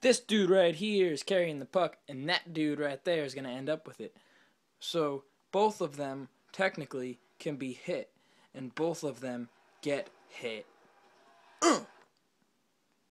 this dude right here is carrying the puck, and that dude right there is going to end up with it. So both of them technically can be hit, and both of them get hit.